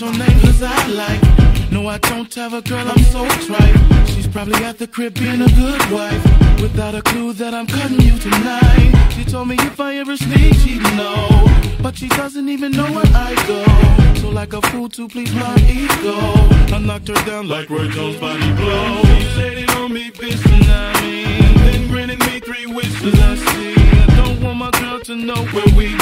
your name, cause I like. No, I don't have a girl, I'm so trite. She's probably at the crib being a good wife. Without a clue that I'm cutting you tonight. She told me if I ever sneak, she'd know. But she doesn't even know where I go. So like a fool to please my ego. I knocked her down like Roy Jones' body blow. She laid it on me, bitch, tonight. Then granted me three wishes I see. I don't want my girl to know where we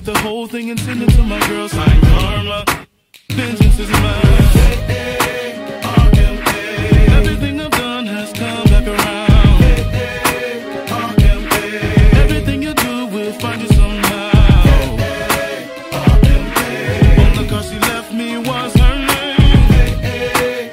The whole thing and sent it to my girl, signed Karma. Vengeance is mine. Everything I've done has come back around. Everything you do will find you somehow. On the she left me was her name.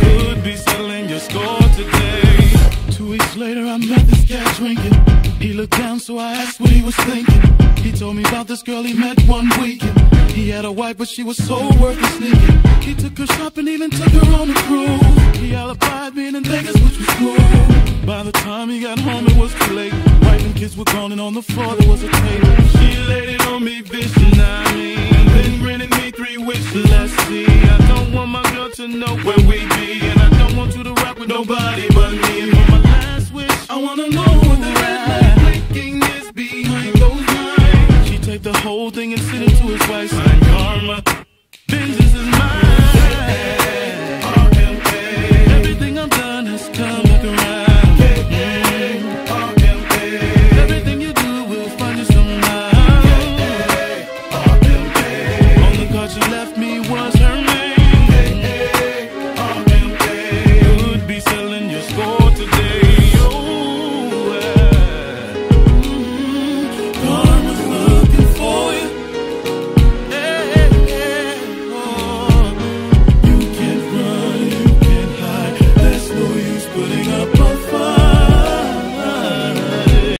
Could be settling your score today. Two weeks later, I met this cat drinking. He looked down, so I asked what he was thinking. He told me about this girl he met one weekend. He had a wife, but she was so worth the sneaking. He took her shopping, even took her on a cruise. He alibied being in Vegas, which was cool. By the time he got home, it was too late. Wife and kids were gone, on the floor there was a table. She laid it on me, bitch, The whole thing and sent it to his wife. Signed Karma.